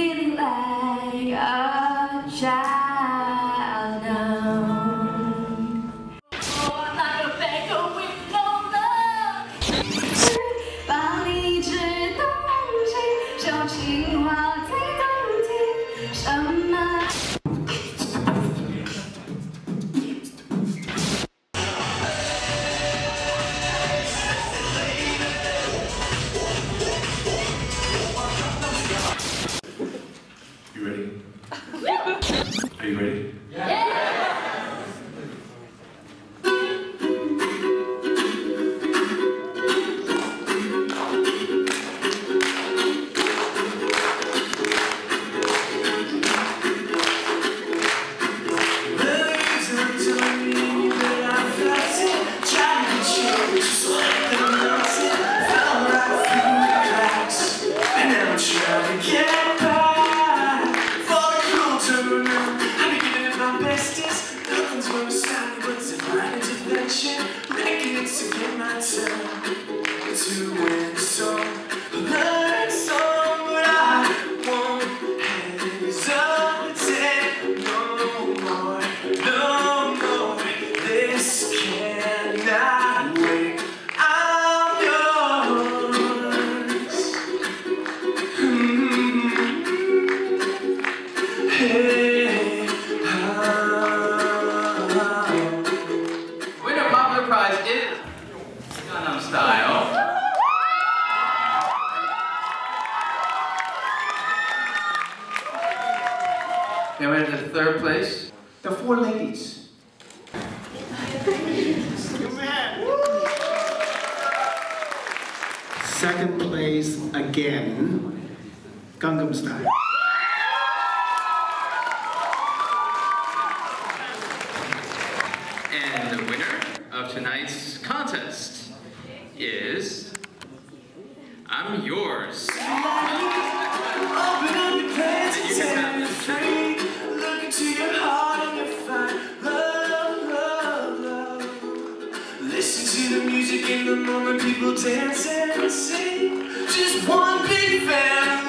feeling ready? Are you ready? Making it to get my turn. To win Then we have the third place. The four ladies. Second place again, Gangnam Style. And the winner of tonight's contest is I'm yours. music in the moment, people dance and sing. Just one big band.